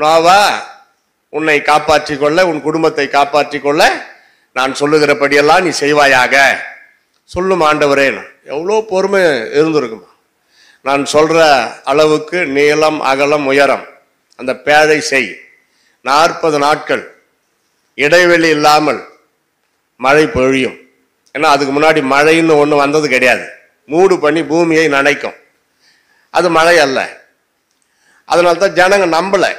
நோவா உன்னை காப்பாற்றி கொள்ள உன் குடும்பத்தை காப்பாற்றி கொள்ள நான் சொல்லுகிறபடியெல்லாம் நீ செய்வாயாக. சொல்லும் ஆண்டவரே எவ்வளோ பொறுமை இருந்திருக்குமா. நான் சொல்கிற அளவுக்கு நீளம் அகலம் உயரம் அந்த பேழை செய். நாற்பது நாட்கள் இடைவெளி இல்லாமல் மழை பொழியும். ஏன்னா அதுக்கு முன்னாடி மழைன்னு ஒன்று வந்தது கிடையாது. மூடு பண்ணி பூமியை நனைக்கும். அது மழை அல்ல. அதனால தான் ஜனங்க நம்பலை.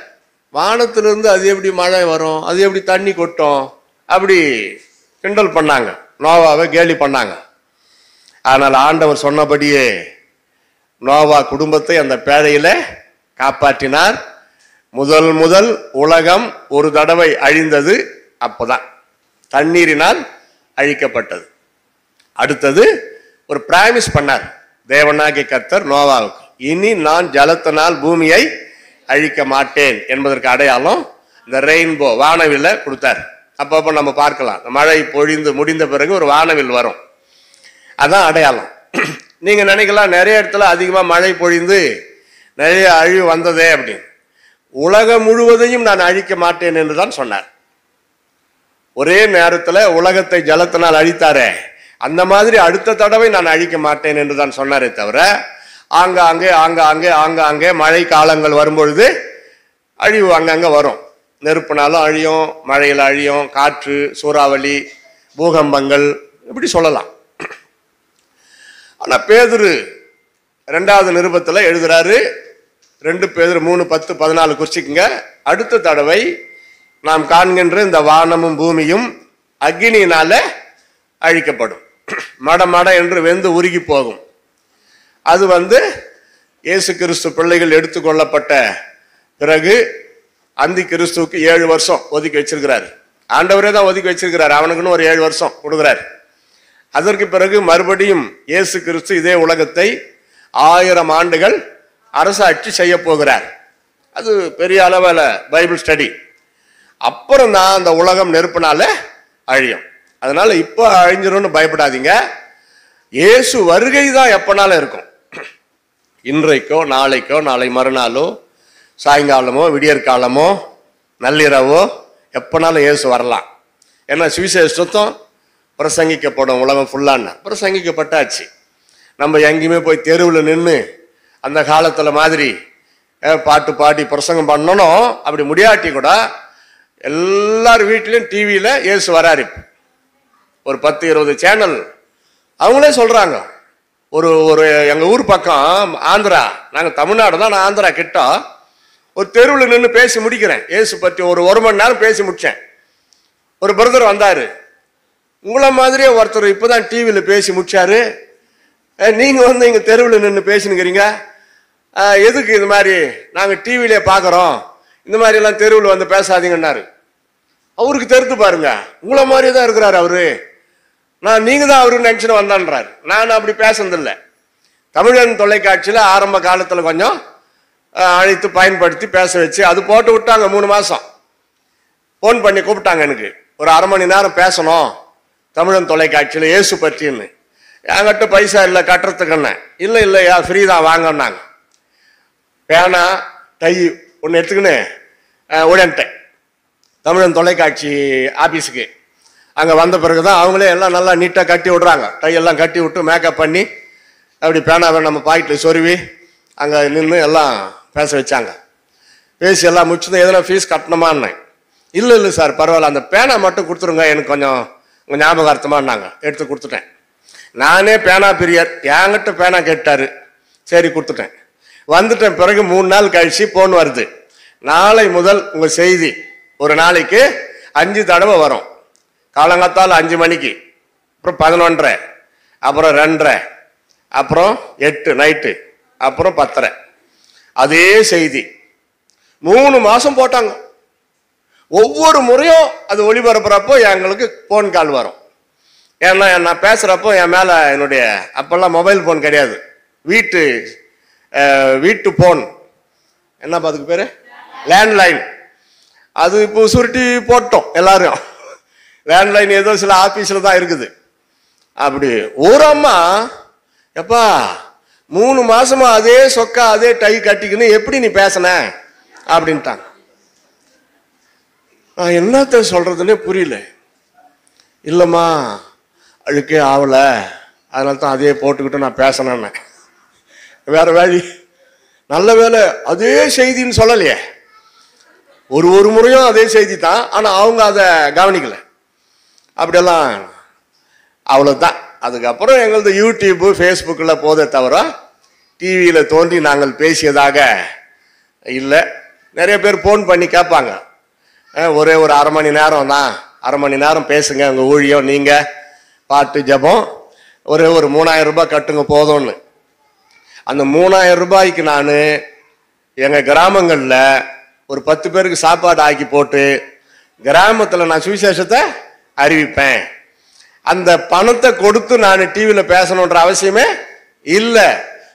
வானத்திலிருந்து அது எப்படி மழை வரும் அது எப்படி தண்ணி கொட்டும் அப்படி கிண்டல் பண்ணாங்க. நோவாவை கேலி பண்ணாங்க. ஆனால் ஆண்டவர் சொன்னபடியே நோவா குடும்பத்தை அந்த பேழையில காப்பாற்றினார். முதல் முதல் உலகம் ஒரு தடவை அழிந்தது அப்போதான். தண்ணீரினால் அழிக்கப்பட்டது. அடுத்தது ஒரு பிராமிஸ் பண்ணார். தேவனாகிய கத்தர் நோவாவுக்கு இனி நான் ஜலத்தினால் பூமியை அழிக்க மாட்டேன் என்பதற்கு அடையாளம் இந்த ரெயின்போ வானவில்ல கொடுத்தார். அப்பப்போ நம்ம பார்க்கலாம். இந்த மழை பொழிந்து முடிந்த பிறகு ஒரு வானவில் வரும். அதான் அடையாளம். நீங்கள் நினைக்கலாம் நிறைய இடத்துல அதிகமாக மழை பொழிந்து நிறைய அழிவு வந்ததே அப்படின்னு. உலகம் முழுவதையும் நான் அழிக்க மாட்டேன் என்று தான் சொன்னார். ஒரே நேரத்தில் உலகத்தை ஜலத்தினால் அழித்தாரே. அந்த மாதிரி அடுத்த தடவை நான் அழிக்க மாட்டேன் என்று தான் சொன்னாரே தவிர ஆங்காங்கே ஆங்காங்கே ஆங்காங்கே மழை காலங்கள் வரும்பொழுது அழிவு அங்கங்கே வரும். நெருப்புனாலும் அழியும் மழையில் அழியும் காற்று சூறாவளி பூகம்பங்கள் இப்படி சொல்லலாம். ஆனால் பேதுரு ரெண்டாவது நிருபத்தில் எழுதுகிறாரு ரெண்டு பேதுரு மூணு பத்து பதினாலு குறிச்சிக்குங்க. அடுத்த தடவை நாம் காண்கின்ற இந்த வானமும் பூமியும் அக்னியினால அழிக்கப்படும். மட மட என்று வெந்து உருகி போகும். அது வந்து இயேசு கிறிஸ்து பிள்ளைகள் எடுத்துக்கொள்ளப்பட்ட பிறகு அந்தி கிறிஸ்துவுக்கு ஏழு வருஷம் ஒதுக்கி வச்சிருக்கிறார். ஆண்டவரே தான் ஒதுக்கி வச்சிருக்கிறார். அவனுக்குன்னு ஒரு ஏழு வருஷம் கொடுக்குறார். அதற்கு பிறகு மறுபடியும் இயேசு கிறிஸ்து இதே உலகத்தை ஆயிரம் ஆண்டுகள் அரசாட்சி செய்ய போகிறார். அது பெரிய அளவில் பைபிள் ஸ்டடி. அப்புறம் தான் அந்த உலகம் நெருப்பினால அழியும். அதனால இப்போ அழிஞ்சிரும்னு பயப்படாதீங்க. இயேசு வருகை தான் எப்பனாலும் இருக்கும். இன்றைக்கோ நாளைக்கோ நாளை மறுநாளோ சாயங்காலமோ விடியற்காலமோ நள்ளிரவோ எப்போனாலும் இயேசு வரலாம். ஏன்னா சுவிசேஷத்தம் பிரசங்கிக்கப்படும் உலகம் ஃபுல்லான்னு பிரசங்கிக்கப்பட்டாச்சு. நம்ம எங்கேயுமே போய் தெருவில் நின்று அந்த காலத்தில் மாதிரி பாட்டு பாடி பிரசங்கம் பண்ணணும் அப்படி முடியாட்டி கூட எல்லார் வீட்லேயும் டிவியில் இயேசு வராரு. ஒரு பத்து இருபது சேனல் அவங்களே சொல்கிறாங்க ஒரு ஒரு எங்கள் ஊர் பக்கம் ஆந்திரா. நாங்கள் தமிழ்நாடு தான் நான் ஆந்திரா கிட்ட. ஒரு தெருவில் நின்று பேசி முடிக்கிறேன். ஏசு பற்றி ஒரு ஒரு மணி நேரம் பேசி முடிச்சேன். ஒரு பிரதர் வந்தார். உங்களை மாதிரியே ஒருத்தர் இப்போ தான் டிவியில் பேசி முடிச்சாரு. நீங்கள் வந்து இங்கே தெருவில் நின்று பேசினுக்கிறீங்க. எதுக்கு இது மாதிரி நாங்கள் டிவிலே பார்க்குறோம் இந்த மாதிரிலாம் தெருவில் வந்து பேசாதீங்கன்னாரு. அவருக்கு தெரிந்து பாருங்க. உங்களை மாதிரி தான் இருக்கிறாரு அவரு. நான் நீங்க தான் அவரு நினச்சின்னு வந்தான்றாரு. நான் அப்படி பேசுனதில்ல. தமிழன் தொலைக்காட்சியில் ஆரம்ப காலத்தில் கொஞ்சம் அழைத்து பயன்படுத்தி பேச வச்சு அது போட்டு விட்டாங்க மூணு மாதம் ஃபோன் பண்ணி கூப்பிட்டாங்க எனக்கு. ஒரு அரை மணி நேரம் பேசணும் தமிழன் தொலைக்காட்சியில் இயேசு பற்றின்னு. என்கிட்ட பைசா இல்லை கட்டுறதுக்குன்னு இல்லை இல்லையா ஃப்ரீ தான் வாங்கினாங்க பேனா டை ஒன்று எடுத்துக்கின்னு உடன்ட்டேன். தமிழன் தொலைக்காட்சி ஆஃபீஸுக்கு அங்கே வந்த பிறகு தான் அவங்களே எல்லாம் நல்லா நீட்டாக கட்டி விடுறாங்க. டையெல்லாம் கட்டி விட்டு மேக்கப் பண்ணி அப்படி பேனாவை நம்ம பாக்கெட்டில் சொருவி அங்கே நின்று எல்லாம் பேச வச்சாங்க. பேசி எல்லாம் முடிச்சதும் எதனா ஃபீஸ் கட்டணுமான்னு. இல்லை இல்லை சார் பரவாயில்ல. அந்த பேனா மட்டும் கொடுத்துருங்க எனக்கு கொஞ்சம் உங்கள் ஞாபகார்த்தமானாங்க எடுத்து கொடுத்துட்டேன். நானே பேனா பிரியர் என்கிட்ட பேனா கேட்டார். சரி கொடுத்துட்டேன். வந்துட்டேன் பிறகு மூணு நாள் கழித்து போன் வருது. நாளை முதல் உங்கள் செய்தி. ஒரு நாளைக்கு அஞ்சு தடவை வரும். காலங்காத்தால் அஞ்சு மணிக்கு அப்புறம் பதினொன்றரை அப்புறம் ரெண்டரை அப்புறம் எட்டு நைட்டு அப்புறம் பத்தரை. அதே செய்தி. மூணு மாதம் போட்டாங்க. ஒவ்வொரு முறையும் அது ஒளிபரப்புறப்போ எங்களுக்கு ஃபோன் கால் வரும். ஏன்னா நான் பேசுகிறப்போ என் மேலே என்னுடைய அப்போல்லாம் மொபைல் ஃபோன் கிடையாது. வீட்டு வீட்டு ஃபோன் என்னப்பா அதுக்கு பேர்? லேண்ட்லைன் அது இப்போ சுருட்டி போட்டோம் எல்லாரும். லேண்ட்லைன் ஏதோ சில ஆஃபீஸில் தான் இருக்குது. அப்படி ஒரு அம்மா எப்பா மூணு மாசமா அதே சொக்கா அதே டை கட்டிக்கின்னு எப்படி நீ பேசின? அப்படின்ட்டாங்க. நான் என்னத்த சொல்றதுன்னே புரியல. இல்லைம்மா அழுக்கே ஆகலை அதனால தான் அதே போட்டுக்கிட்டு நான் பேசினேன்னு. வேற வழி. நல்ல வேலை அதே செய்தின்னு சொல்லலையே. ஒரு ஒரு முறையும் அதே செய்தி தான். ஆனால் அவங்க அதை கவனிக்கலை. அப்படியெல்லாம் அவ்வளோதான் அதுக்கப்புறம் எங்களது யூடியூப்பு ஃபேஸ்புக்கில் போதே தவிர டிவியில் தோன்றி நாங்கள் பேசியதாக இல்லை. நிறைய பேர் ஃபோன் பண்ணி கேட்பாங்க. ஒரே ஒரு அரை மணி நேரம் தான் அரை மணி நேரம் பேசுங்க உங்கள் ஊழியம் நீங்கள் பாட்டு ஜெபம் ஒரே ஒரு மூணாயிரம் ரூபாய் கட்டுங்க போதும்னு. அந்த மூணாயிரம் ரூபாய்க்கு நான் எங்கள் கிராமங்களில் ஒரு பத்து பேருக்கு சாப்பாடு ஆக்கி போட்டு கிராமத்தில் நான் சுவிசேஷத்தை அறிவிப்பேன். அந்த பணத்தை கொடுத்து நான் டிவியில் பேசணுன்ற அவசியமே இல்லை.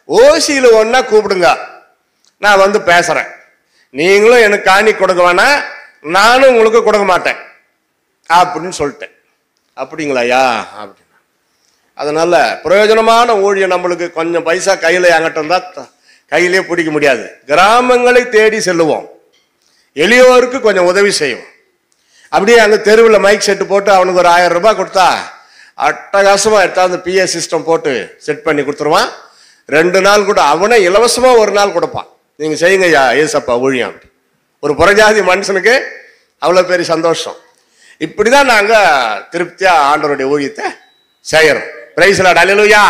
ஓசியில் ஒன்றா கூப்பிடுங்க. நான் வந்து பேசுகிறேன் நீங்களும் எனக்கு காணி கொடுக்க வேணாம் நானும் உங்களுக்கு கொடுக்க மாட்டேன். அப்படின்னு சொல்லிட்டேன். அப்படிங்களாயா அப்படின்னா. அதனால் பிரயோஜனமான ஊழியம் நம்மளுக்கு கொஞ்சம் பைசா கையில் என்கிட்ட இருந்தால் த- கையிலே பிடிக்க முடியாது. கிராமங்களை தேடி செல்லுவோம். எளியோருக்கு கொஞ்சம் உதவி செய்வோம். அப்படியே அங்கே தெருவில் மைக் செட்டு போட்டு அவனுக்கு ஒரு ஆயிரம் ரூபாய் கொடுத்தா அட்டகாசமாக எடுத்தாந்து பிஏ சிஸ்டம் போட்டு செட் பண்ணி கொடுத்துருவான். ரெண்டு நாள் கூட அவனே இலவசமாக ஒரு நாள் கொடுப்பான். நீங்கள் செய்யுங்க ஐயா ஏசப்பா ஊழியம் அப்படி. ஒரு புறஜாதி மனுஷனுக்கு அவ்வளோ பெரிய சந்தோஷம். இப்படி தான் நாங்கள் திருப்தியாக ஆண்டவருடைய ஊழியத்தை செய்கிறோம் பிரைஸ்லாட் அலையலுயா